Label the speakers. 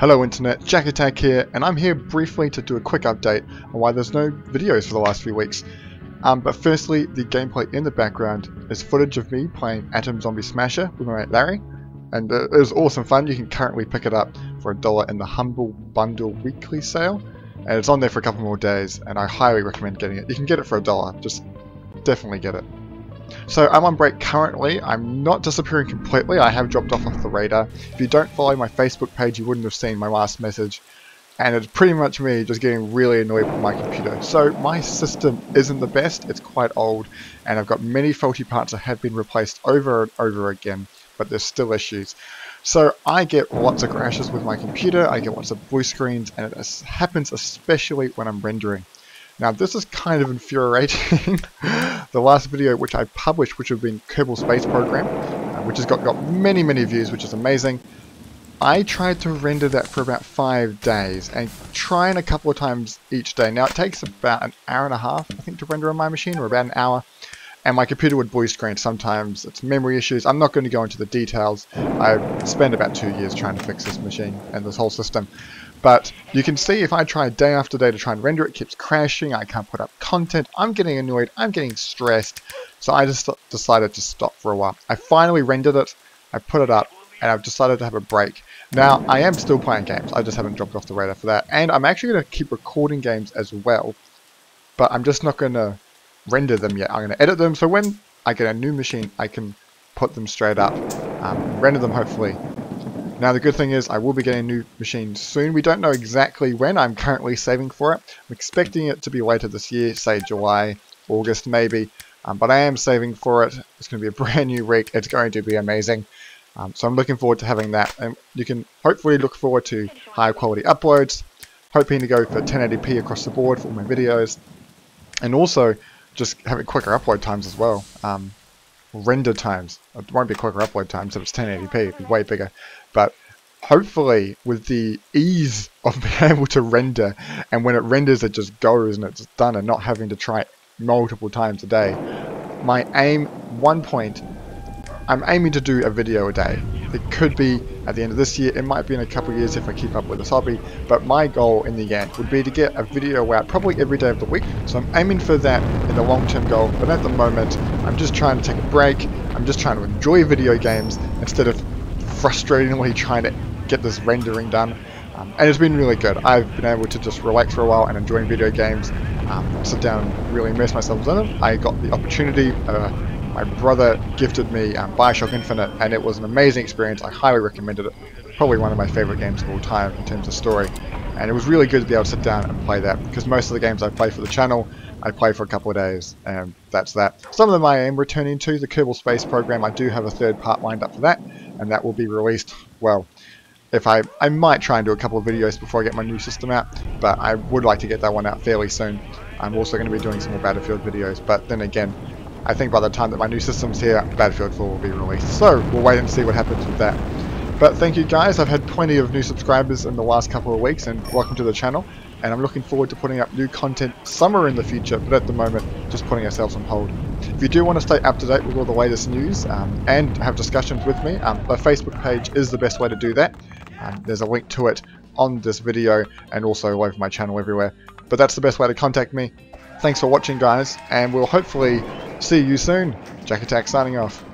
Speaker 1: Hello Internet, Jack Attack here, and I'm here briefly to do a quick update on why there's no videos for the last few weeks. Um, but firstly, the gameplay in the background is footage of me playing Atom Zombie Smasher with my mate Larry, and uh, it was awesome fun. You can currently pick it up for a dollar in the Humble Bundle weekly sale, and it's on there for a couple more days, and I highly recommend getting it. You can get it for a dollar, just definitely get it. So I'm on break currently. I'm not disappearing completely. I have dropped off off the radar. If you don't follow my Facebook page, you wouldn't have seen my last message. And it's pretty much me just getting really annoyed with my computer. So my system isn't the best. It's quite old. And I've got many faulty parts that have been replaced over and over again. But there's still issues. So I get lots of crashes with my computer. I get lots of blue screens. And it happens especially when I'm rendering. Now this is kind of infuriating. the last video which I published, which have been Kerbal Space Program, uh, which has got, got many, many views, which is amazing. I tried to render that for about five days and trying a couple of times each day. Now it takes about an hour and a half, I think, to render on my machine, or about an hour. And my computer would blue screen sometimes. It's memory issues. I'm not going to go into the details. I spent about two years trying to fix this machine and this whole system. But you can see if I try day after day to try and render it, it keeps crashing, I can't put up content, I'm getting annoyed, I'm getting stressed, so I just decided to stop for a while. I finally rendered it, I put it up, and I've decided to have a break. Now, I am still playing games, I just haven't dropped off the radar for that, and I'm actually going to keep recording games as well, but I'm just not going to render them yet. I'm going to edit them, so when I get a new machine, I can put them straight up, um, render them hopefully, now the good thing is I will be getting a new machine soon. We don't know exactly when. I'm currently saving for it. I'm expecting it to be later this year, say July, August maybe. Um, but I am saving for it. It's going to be a brand new rig. It's going to be amazing. Um, so I'm looking forward to having that. And you can hopefully look forward to higher quality uploads. Hoping to go for 1080p across the board for all my videos. And also just having quicker upload times as well. Um, render times. It won't be quicker upload times if it's 1080p, it'll be way bigger. But hopefully with the ease of being able to render and when it renders it just goes and it's done and not having to try multiple times a day. My aim, one point, I'm aiming to do a video a day. It could be at the end of this year, it might be in a couple of years if I keep up with this hobby, but my goal in the end would be to get a video out probably every day of the week. So I'm aiming for that in the long-term goal, but at the moment, I'm just trying to take a break. I'm just trying to enjoy video games instead of frustratingly trying to get this rendering done. Um, and it's been really good. I've been able to just relax for a while and enjoy video games, um, sit down and really immerse myself in them. I got the opportunity, uh, my brother gifted me um, Bioshock Infinite and it was an amazing experience. I highly recommended it. Probably one of my favorite games of all time in terms of story. And it was really good to be able to sit down and play that because most of the games I play for the channel I play for a couple of days, and that's that. Some of them I am returning to. The Kerbal Space Program, I do have a third part lined up for that, and that will be released, well, if I, I might try and do a couple of videos before I get my new system out, but I would like to get that one out fairly soon. I'm also going to be doing some more Battlefield videos, but then again, I think by the time that my new system's here, Battlefield 4 will be released. So, we'll wait and see what happens with that. But thank you guys, I've had plenty of new subscribers in the last couple of weeks, and welcome to the channel and I'm looking forward to putting up new content somewhere in the future, but at the moment, just putting ourselves on hold. If you do want to stay up to date with all the latest news um, and have discussions with me, um, my Facebook page is the best way to do that. Um, there's a link to it on this video and also over my channel everywhere. But that's the best way to contact me. Thanks for watching guys, and we'll hopefully see you soon. Jack Attack signing off.